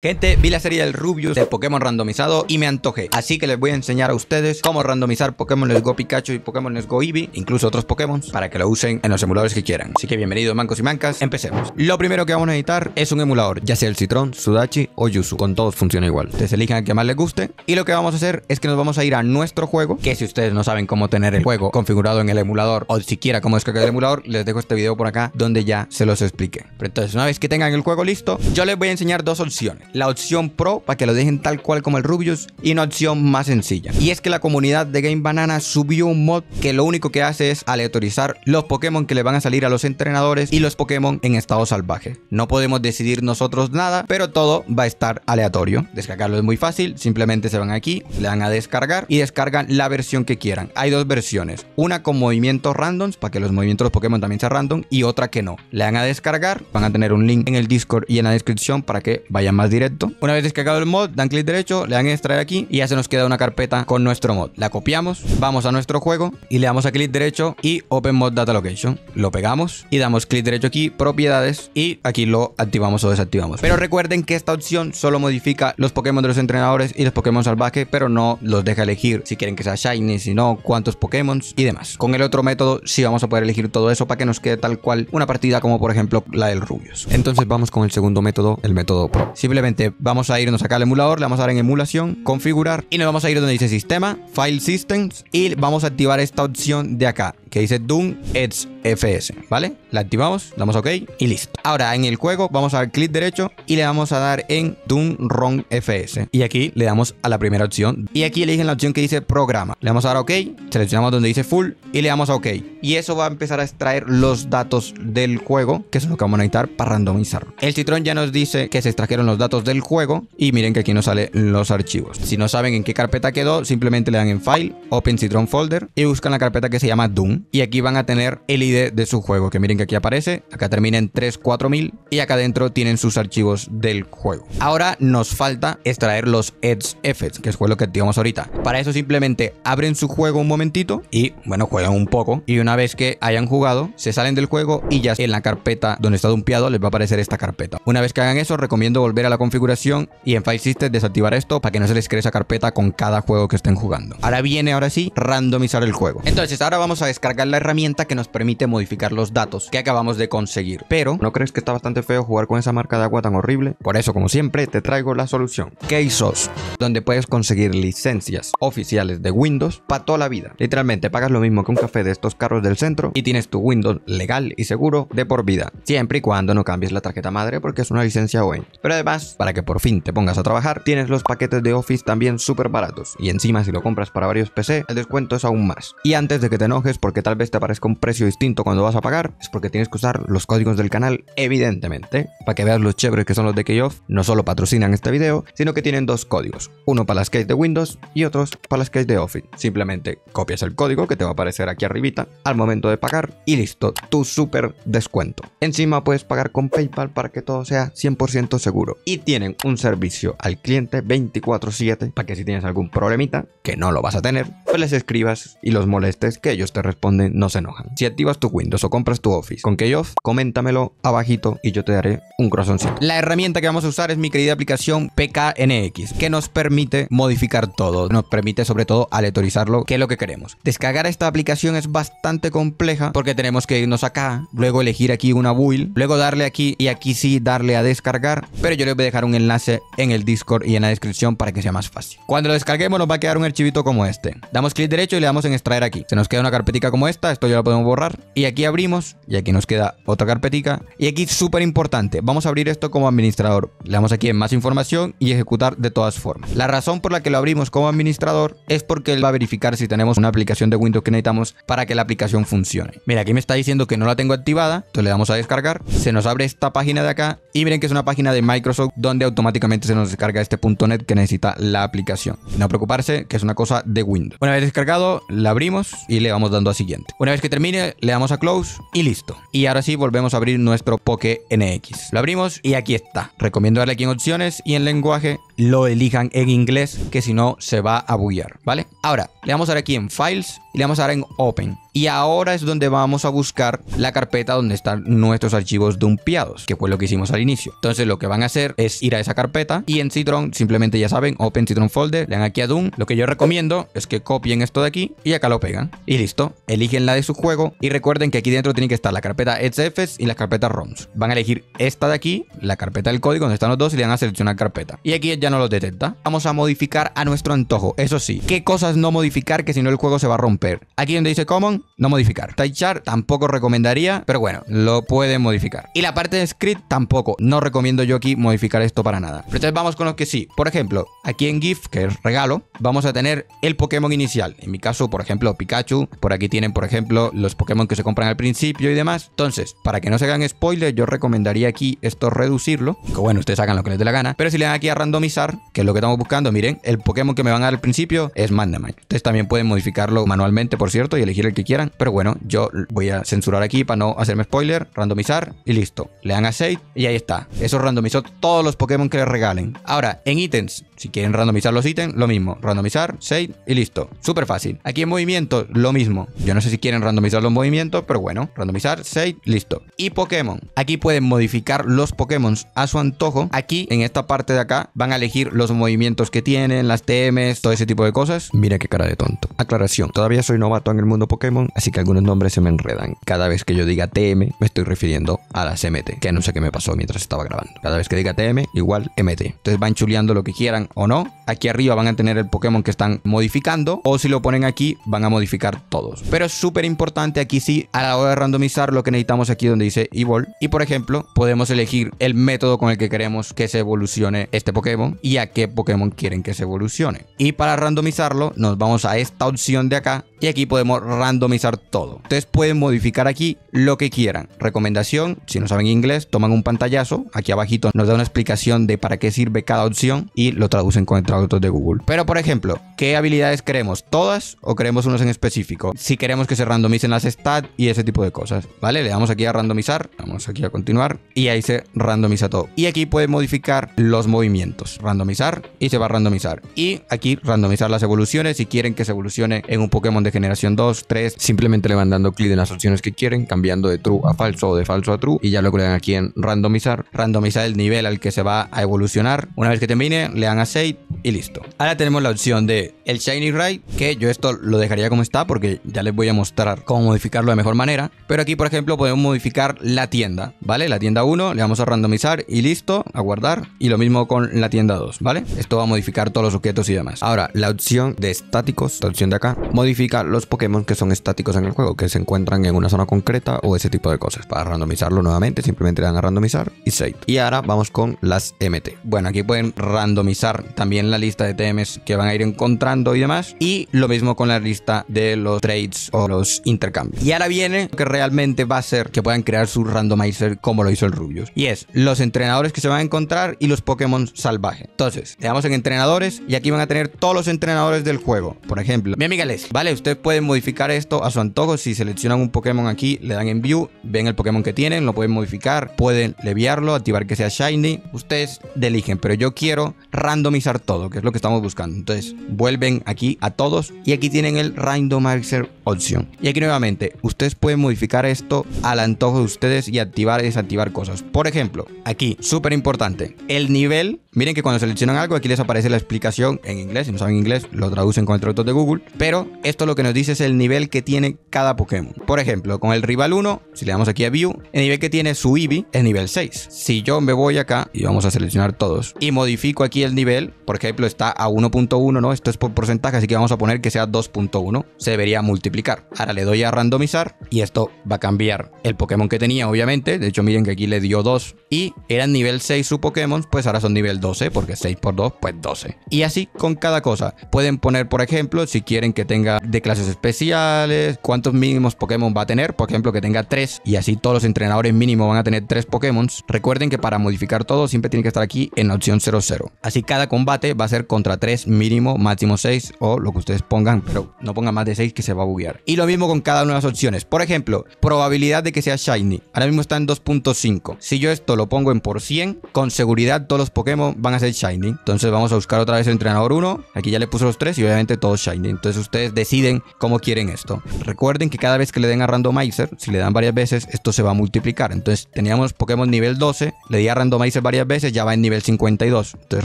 Gente, vi la serie del Rubius de Pokémon randomizado y me antojé. Así que les voy a enseñar a ustedes cómo randomizar Pokémon Let's Go Pikachu y Pokémon Let's Go Eevee, incluso otros Pokémon, para que lo usen en los emuladores que quieran. Así que bienvenidos mancos y mancas, empecemos. Lo primero que vamos a necesitar es un emulador, ya sea el Citron, Sudachi o Yuzu. Con todos funciona igual. Ustedes elijan el que más les guste. Y lo que vamos a hacer es que nos vamos a ir a nuestro juego, que si ustedes no saben cómo tener el juego configurado en el emulador o siquiera cómo descargar el emulador, les dejo este video por acá donde ya se los expliqué. Pero entonces, una vez que tengan el juego listo, yo les voy a enseñar dos opciones. La opción Pro para que lo dejen tal cual como el Rubius y una opción más sencilla. Y es que la comunidad de Game Banana subió un mod que lo único que hace es aleatorizar los Pokémon que le van a salir a los entrenadores y los Pokémon en estado salvaje. No podemos decidir nosotros nada, pero todo va a estar aleatorio. Descargarlo es muy fácil, simplemente se van aquí, le dan a descargar y descargan la versión que quieran. Hay dos versiones, una con movimientos randoms para que los movimientos de los Pokémon también sean random y otra que no. Le dan a descargar, van a tener un link en el Discord y en la descripción para que vayan más directo. Una vez descargado el mod, dan clic derecho, le dan extraer aquí y ya se nos queda una carpeta con nuestro mod. La copiamos, vamos a nuestro juego y le damos a clic derecho y Open Mod Data Location. Lo pegamos y damos clic derecho aquí, propiedades y aquí lo activamos o desactivamos. Pero recuerden que esta opción solo modifica los Pokémon de los entrenadores y los Pokémon salvajes, pero no los deja elegir si quieren que sea Shiny, si no, cuántos Pokémon y demás. Con el otro método sí vamos a poder elegir todo eso para que nos quede tal cual una partida como por ejemplo la del Rubius. Entonces vamos con el segundo método, el método Pro. Simplemente vamos a ir irnos acá al emulador, le vamos a dar en emulación, configurar y nos vamos a ir donde dice sistema, file systems y vamos a activar esta opción de acá que dice Doom Edge FS, ¿vale? La activamos, damos OK y listo. Ahora en el juego vamos a dar clic derecho y le vamos a dar en Doom ROM FS. Y aquí le damos a la primera opción. Y aquí eligen la opción que dice programa. Le vamos a dar OK, seleccionamos donde dice full y le damos a OK. Y eso va a empezar a extraer los datos del juego, que es lo que vamos a necesitar para randomizar. El Citron ya nos dice que se extrajeron los datos del juego y miren que aquí nos salen los archivos. Si no saben en qué carpeta quedó, simplemente le dan en File, Open Citron Folder y buscan la carpeta que se llama Doom. Y aquí van a tener el ID de su juego, que miren que aquí aparece, acá termina en 34000 y acá adentro tienen sus archivos del juego. Ahora nos falta extraer los Edge Effects, que es lo que activamos ahorita. Para eso simplemente abren su juego un momentito y bueno, juegan un poco y una vez que hayan jugado, se salen del juego y ya en la carpeta donde está dumpeado les va a aparecer esta carpeta. Una vez que hagan eso, recomiendo volver a la configuración y en File System desactivar esto para que no se les cree esa carpeta con cada juego que estén jugando. Ahora viene, ahora sí, randomizar el juego. Entonces, ahora vamos a descargar la herramienta que nos permite modificar los datos que acabamos de conseguir. Pero, ¿no crees que está bastante feo jugar con esa marca de agua tan horrible? Por eso, como siempre, te traigo la solución. KSOS, donde puedes conseguir licencias oficiales de Windows para toda la vida. Literalmente, pagas lo mismo que un café de estos carros del centro y tienes tu Windows legal y seguro de por vida. Siempre y cuando no cambies la tarjeta madre porque es una licencia OEM. Pero además, para que por fin te pongas a trabajar, tienes los paquetes de Office también súper baratos. Y encima, si lo compras para varios PC, el descuento es aún más. Y antes de que te enojes porque tal vez te aparezca un precio distinto cuando vas a pagar, es porque tienes que usar los códigos del canal, evidentemente, para que veas los chéveres que son los de Keyoff. No solo patrocinan este video, sino que tienen dos códigos. Uno para las keys de Windows y otros para las keys de Office. Simplemente copias el código que te va a aparecer aquí arribita al momento de pagar y listo, tu súper descuento. Encima puedes pagar con PayPal para que todo sea 100% seguro. Y tienen un servicio al cliente 24/7 para que si tienes algún problemita, que no lo vas a tener, pues les escribas y los molestes que ellos te responden, no se enojan. Si activas tu Windows o compras tu Office con Keyoff, coméntamelo abajito y yo te daré un corazoncito. La herramienta que vamos a usar es mi querida aplicación PKNX, que nos permite modificar todo. Nos permite sobre todo aleatorizarlo, que es lo que queremos. Descargar esta aplicación es bastante compleja porque tenemos que irnos acá, luego elegir aquí una build, luego darle aquí y aquí sí darle a descargar, pero yo les voy a dejar un enlace en el Discord y en la descripción para que sea más fácil. Cuando lo descarguemos nos va a quedar un archivito como este. Damos clic derecho y le damos en extraer aquí. Se nos queda una carpetica como esta, esto ya lo podemos borrar. Y aquí abrimos y aquí nos queda otra carpetica. Y aquí súper importante, vamos a abrir esto como administrador. Le damos aquí en más información y ejecutar de todas formas. La razón por la que lo abrimos como administrador es porque él va a verificar si tenemos una aplicación de Windows que necesitamos para que la aplicación funcione. Mira, aquí me está diciendo que no la tengo activada, entonces le damos a descargar. Se nos abre esta página de acá y miren que es una página de Microsoft donde automáticamente se nos descarga este .NET que necesita la aplicación. No preocuparse que es una cosa de Windows. Una vez descargado, la abrimos y le vamos dando a siguiente. Una vez que termine, le damos a close y listo. Y ahora sí volvemos a abrir nuestro Poké NX. Lo abrimos y aquí está. Recomiendo darle aquí en opciones y en lenguaje lo elijan en inglés, que si no se va a bullar, ¿vale? Ahora, le vamos a dar aquí en Files le vamos a dar en Open. Y ahora es donde vamos a buscar la carpeta donde están nuestros archivos dumpeados, que fue lo que hicimos al inicio. Entonces lo que van a hacer es ir a esa carpeta y en Citron simplemente ya saben, Open Citron Folder, le dan aquí a Doom. Lo que yo recomiendo es que copien esto de aquí y acá lo pegan. Y listo, eligen la de su juego y recuerden que aquí dentro tiene que estar la carpeta XFS y la carpeta ROMs. Van a elegir esta de aquí, la carpeta del código donde están los dos y le van a seleccionar carpeta. Y aquí ya no los detecta. Vamos a modificar a nuestro antojo. Eso sí, ¿qué cosas no modificar que si no el juego se va a romper? Aquí donde dice Common, no modificar. Typechart tampoco recomendaría, pero bueno, lo pueden modificar. Y la parte de script tampoco. No recomiendo yo aquí modificar esto para nada. Entonces vamos con lo que sí. Por ejemplo, aquí en GIF, que es regalo, vamos a tener el Pokémon inicial. En mi caso, por ejemplo, Pikachu. Por aquí tienen, por ejemplo, los Pokémon que se compran al principio y demás. Entonces, para que no se hagan spoilers, yo recomendaría aquí esto reducirlo. Que bueno, ustedes hagan lo que les dé la gana. Pero si le dan aquí a randomizar, que es lo que estamos buscando, miren, el Pokémon que me van a dar al principio es Magnemite. Ustedes también pueden modificarlo manualmente, por cierto, y elegir el que quieran. Pero bueno, yo voy a censurar aquí para no hacerme spoiler, randomizar y listo. Le dan a Save y ahí está. Eso randomizó todos los Pokémon que les regalen. Ahora, en ítems, si quieren randomizar los ítems, lo mismo. Randomizar, save y listo. Súper fácil. Aquí en movimiento, lo mismo. Yo no sé si quieren randomizar los movimientos, pero bueno. Randomizar, save, listo. Y Pokémon. Aquí pueden modificar los Pokémon a su antojo. Aquí, en esta parte de acá, van a elegir los movimientos que tienen, las TMs, todo ese tipo de cosas. Mira qué cara de tonto. Aclaración. Todavía soy novato en el mundo Pokémon, así que algunos nombres se me enredan. Cada vez que yo diga TM, me estoy refiriendo a las MT, que no sé qué me pasó mientras estaba grabando. Cada vez que diga TM, igual MT. Entonces van chuleando lo que quieran o no. Aquí arriba van a tener el Pokémon que están modificando o si lo ponen aquí van a modificar todos. Pero es súper importante aquí sí a la hora de randomizar lo que necesitamos aquí donde dice Evol y por ejemplo podemos elegir el método con el que queremos que se evolucione este Pokémon y a qué Pokémon quieren que se evolucione. Y para randomizarlo nos vamos a esta opción de acá y aquí podemos randomizar todo. Ustedes pueden modificar aquí lo que quieran. Recomendación, si no saben inglés, toman un pantallazo. Aquí abajito nos da una explicación de para qué sirve cada opción y lo traducen con el traductor de Google. Pero por ejemplo, ¿qué habilidades queremos? ¿Todas o queremos unos en específico? Si queremos que se randomicen las stats y ese tipo de cosas. ¿Vale? Le damos aquí a randomizar, vamos aquí a continuar y ahí se randomiza todo. Y aquí pueden modificar los movimientos. Randomizar y se va a randomizar. Y aquí randomizar las evoluciones si quieren que se evolucione en un Pokémon de generación 2, 3. Simplemente le van dando clic en las opciones que quieren, cambiando de true a falso o de falso a true. Y ya lo dan aquí en randomizar. Randomizar el nivel al que se va a evolucionar. Una vez que termine, le dan a save y listo. Ahora tenemos la opción de el Shiny Ray, que yo esto lo dejaría como está porque ya les voy a mostrar cómo modificarlo de mejor manera. Pero aquí, por ejemplo, podemos modificar la tienda, ¿vale? La tienda 1, le vamos a randomizar y listo, a guardar. Y lo mismo con la tienda 2, ¿vale? Esto va a modificar todos los objetos y demás. Ahora, la opción de estáticos, esta opción de acá, modifica los Pokémon que son estáticos en el juego, que se encuentran en una zona concreta o ese tipo de cosas. Para randomizarlo nuevamente, simplemente le dan a randomizar y save. Y ahora vamos con las MT. Bueno, aquí pueden randomizar también la lista de TMs que van a ir encontrando y demás. Y lo mismo con la lista de los trades o los intercambios. Y ahora viene lo que realmente va a ser que puedan crear su randomizer como lo hizo el Rubius. Y es los entrenadores que se van a encontrar y los Pokémon salvajes. Entonces, le damos en entrenadores y aquí van a tener todos los entrenadores del juego. Por ejemplo, mi amiga Les, ¿vale? Pueden modificar esto a su antojo. Si seleccionan un Pokémon aquí, le dan en View, ven el Pokémon que tienen, lo pueden modificar, pueden leviarlo, activar que sea Shiny. Ustedes eligen, pero yo quiero randomizar todo, que es lo que estamos buscando. Entonces, vuelven aquí a todos y aquí tienen el randomizer option. Y aquí nuevamente, ustedes pueden modificar esto al antojo de ustedes y activar y desactivar cosas. Por ejemplo, aquí, súper importante, el nivel. Miren que cuando seleccionan algo, aquí les aparece la explicación en inglés. Si no saben inglés, lo traducen con el traductor de Google. Pero esto lo que nos dice es el nivel que tiene cada Pokémon. Por ejemplo, con el rival 1, si le damos aquí a View, el nivel que tiene su Eevee es nivel 6. Si yo me voy acá y vamos a seleccionar todos y modifico aquí el nivel, por ejemplo, está a 1.1, ¿no? Esto es por porcentaje, así que vamos a poner que sea 2.1. Se debería multiplicar. Ahora le doy a randomizar y esto va a cambiar el Pokémon que tenía, obviamente. De hecho, miren que aquí le dio 2 y eran nivel 6 su Pokémon, pues ahora son nivel 12, porque 6 por 2, pues 12. Y así con cada cosa. Pueden poner, por ejemplo, si quieren que tenga de clases especiales, cuántos mínimos Pokémon va a tener, por ejemplo, que tenga 3 y así todos los entrenadores mínimo van a tener 3 Pokémon. Recuerden que para modificar todo siempre tiene que estar aquí en la opción 00. Así cada combate va a ser contra 3 mínimo, máximo 6 o lo que ustedes pongan, pero no pongan más de 6 que se va a buguear. Y lo mismo con cada una de las opciones. Por ejemplo, probabilidad de que sea Shiny. Ahora mismo está en 2.5. Si yo esto lo pongo en por 100, con seguridad todos los Pokémon van a ser Shiny. Entonces vamos a buscar otra vez el entrenador 1. Aquí ya le puse los tres y obviamente todos Shiny. Entonces ustedes deciden cómo quieren esto. Recuerden que cada vez que le den a Randomizer, si le dan varias veces, esto se va a multiplicar. Entonces teníamos Pokémon nivel 12, le di a Randomizer varias veces, ya va en nivel 52. Entonces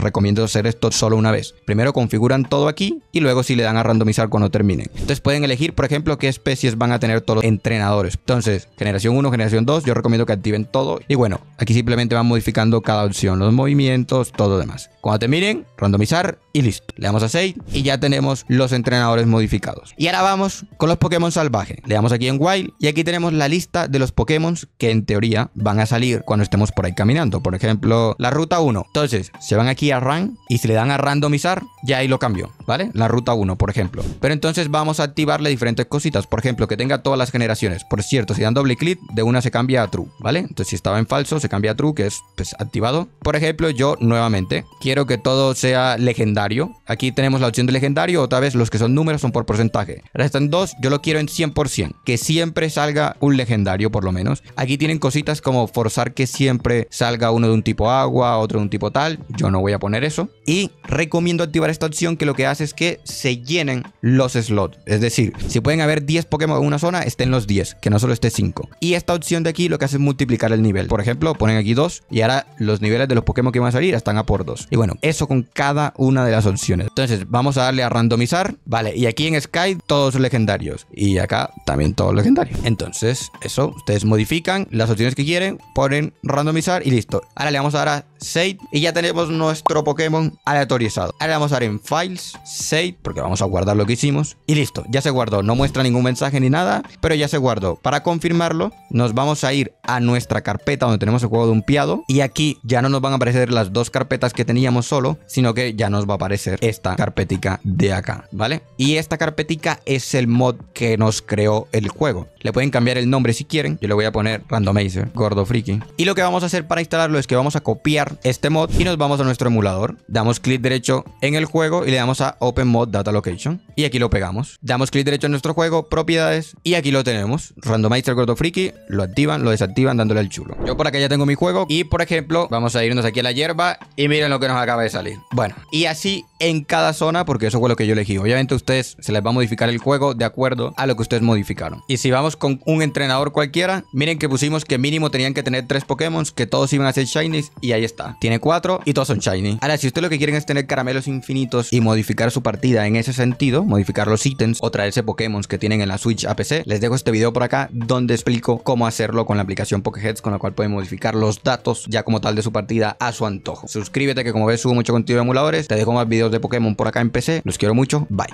recomiendo hacer esto solo una vez. Primero configuran todo aquí y luego si le dan a randomizar cuando terminen. Entonces pueden elegir, por ejemplo, qué especies van a tener todos los entrenadores. Entonces, generación 1, generación 2, yo recomiendo que activen todo. Y bueno, aquí simplemente van modificando cada opción, los movimientos, todo demás. Cuando terminen, randomizar y listo. Le damos a Save y ya tenemos los entrenadores modificados. Y ahora vamos con los Pokémon salvajes. Le damos aquí en Wild y aquí tenemos la lista de los Pokémon que en teoría van a salir cuando estemos por ahí caminando. Por ejemplo, la ruta 1. Entonces, se van aquí a Run y si le dan a randomizar, ya ahí lo cambió, ¿vale? La ruta 1, por ejemplo. Pero entonces vamos a activarle diferentes cositas. Por ejemplo, que tenga todas las generaciones. Por cierto, si dan doble clic, de una se cambia a True, ¿vale? Entonces, si estaba en falso, se cambia a True, que es pues, activado. Por ejemplo, yo nuevamente quiero que todo sea legendario. Aquí tenemos la opción de legendario. Otra vez, los que son números son por porcentaje. Ahora están dos, yo lo quiero en 100%. Que siempre salga un legendario, por lo menos. Aquí tienen cositas como forzar que siempre salga uno de un tipo agua, otro de un tipo tal. Yo no voy a poner eso. Y recomiendo activar esta opción que lo que hace es que se llenen los slots. Es decir, si pueden haber 10 Pokémon en una zona, estén los 10, que no solo esté 5. Y esta opción de aquí lo que hace es multiplicar el nivel. Por ejemplo, ponen aquí 2 y ahora los niveles de los Pokémon que van a salir están a por 2. Y bueno, eso con cada una de las opciones. Entonces, vamos a darle a randomizar. Vale, y aquí en Sky todos legendarios. Y acá también todos legendarios. Entonces, eso, ustedes modifican las opciones que quieren, ponen randomizar y listo. Ahora le vamos a dar a Save y ya tenemos nuestro Pokémon aleatorizado. Ahora le vamos a dar en Files, Save, porque vamos a guardar lo que hicimos. Y listo, ya se guardó. Muestra ningún mensaje ni nada, pero ya se guardó. Para confirmarlo, nos vamos a ir a nuestra carpeta donde tenemos el juego de un piado. Y aquí ya no nos van a aparecer las dos carpetas que teníamos solo, sino que ya nos va a aparecer esta carpetica de acá, ¿vale? Y esta carpetica es el mod que nos creó el juego. Le pueden cambiar el nombre si quieren. Yo le voy a poner Randomizer, Gordo Friki. Y lo que vamos a hacer para instalarlo es que vamos a copiar este mod y nos vamos a nuestro emulador. Damos clic derecho en el juego y le damos a Open Mod Data Location. Y aquí lo pegamos. Damos clic derecho en nuestro juego, propiedades, y aquí lo tenemos. Randomizer Gordo Friki, lo activan, lo desactivan dándole al chulo. Yo por acá ya tengo mi juego y por ejemplo, vamos a irnos aquí a la hierba y miren lo que nos acaba de salir. Bueno, y así en cada zona, porque eso fue lo que yo elegí. Obviamente a ustedes se les va a modificar el juego de acuerdo a lo que ustedes modificaron. Y si vamos con un entrenador cualquiera, miren que pusimos que mínimo tenían que tener tres Pokémon, que todos iban a ser Shinies y ahí está. Tiene cuatro y todos son Shiny. Ahora, si ustedes lo que quieren es tener caramelos infinitos y modificar su partida en ese sentido, modificar los ítems o traerse Pokémon que tienen en la Switch APC, les dejo este video por acá donde explico cómo hacerlo con la aplicación Pokéheads con la cual pueden modificar los datos ya como tal de su partida a su antojo. Suscríbete que como ves subo mucho contenido de emuladores, te dejo más videos de Pokémon por acá en PC. Los quiero mucho, bye.